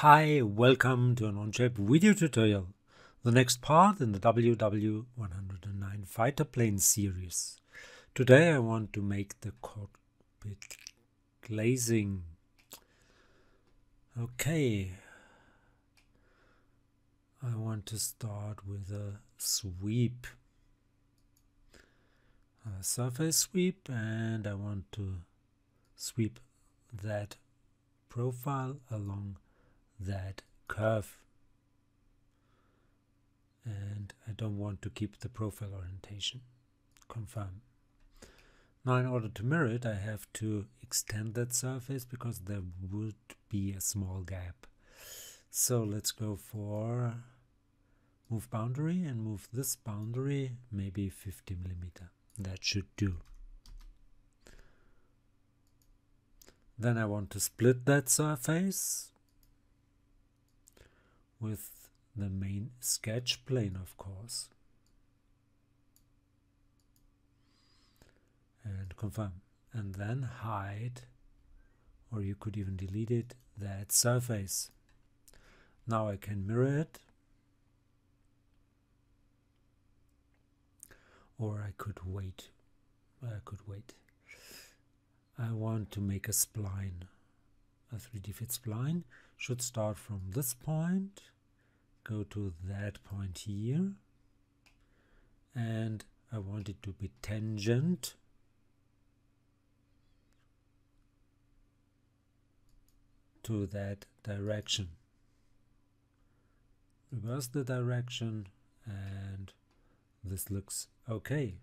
Hi, welcome to an Onshape video tutorial, the next part in the WW109 fighter plane series. Today I want to make the cockpit glazing. Okay, I want to start with a sweep, a surface sweep, and I want to sweep that profile along that curve and I don't want to keep the profile orientation. Confirm. Now in order to mirror it I have to extend that surface because there would be a small gap. So let's go for move boundary and move this boundary maybe 50 millimeter. That should do. Then I want to split that surface with the main sketch plane, of course. And confirm. And then hide, or you could even delete it, that surface. Now I can mirror it. Or I could wait. I could wait. I want to make a spline. A 3D fit spline should start from this point go to that point here and I want it to be tangent to that direction. Reverse the direction and this looks okay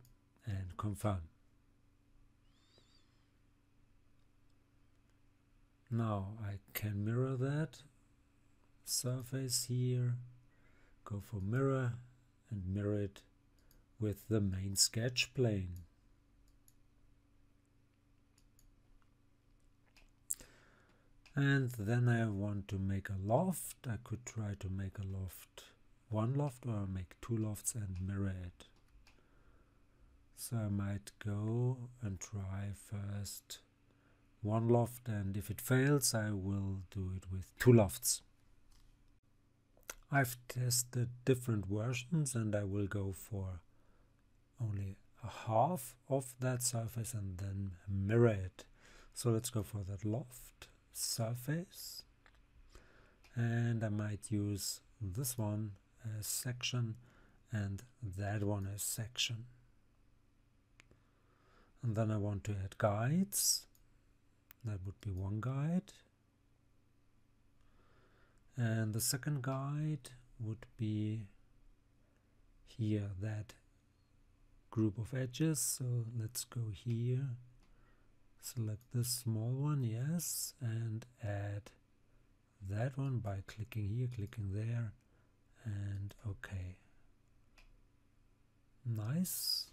and confirm. Now I can mirror that surface here go for mirror and mirror it with the main sketch plane. And then I want to make a loft. I could try to make a loft, one loft or make two lofts and mirror it. So I might go and try first one loft and if it fails I will do it with two lofts. I've tested different versions and I will go for only a half of that surface and then mirror it. So let's go for that loft surface and I might use this one as section and that one as section. And then I want to add guides. That would be one guide. And the second guide would be here that group of edges. So let's go here. Select this small one yes and add that one by clicking here clicking there and okay. Nice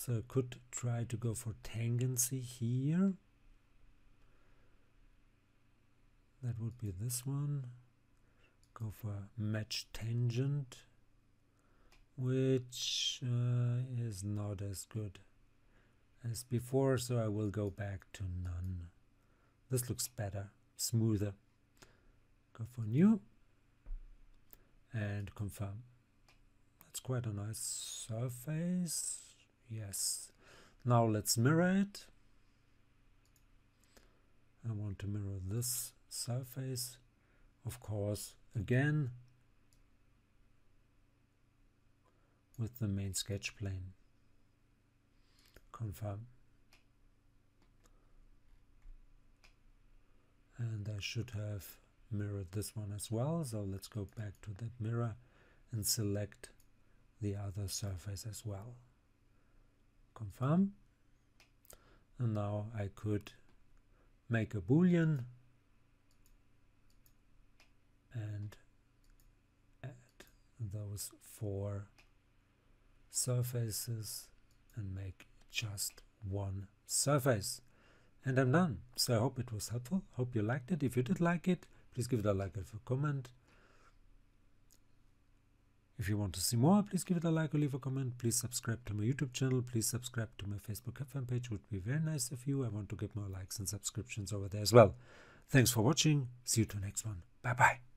so I could try to go for tangency here. That would be this one. Go for match tangent which uh, is not as good as before so I will go back to none. This looks better smoother. Go for new and confirm. That's quite a nice surface yes. Now let's mirror it. I want to mirror this surface. Of course again with the main sketch plane. Confirm. And I should have mirrored this one as well. So let's go back to that mirror and select the other surface as well confirm. And now I could make a boolean and add those four surfaces and make just one surface. And I'm done. So I hope it was helpful. Hope you liked it. If you did like it please give it a like or a comment if you want to see more please give it a like or leave a comment please subscribe to my youtube channel please subscribe to my facebook fan page would be very nice of you I want to get more likes and subscriptions over there as well Thanks for watching. See you to the next one. Bye bye.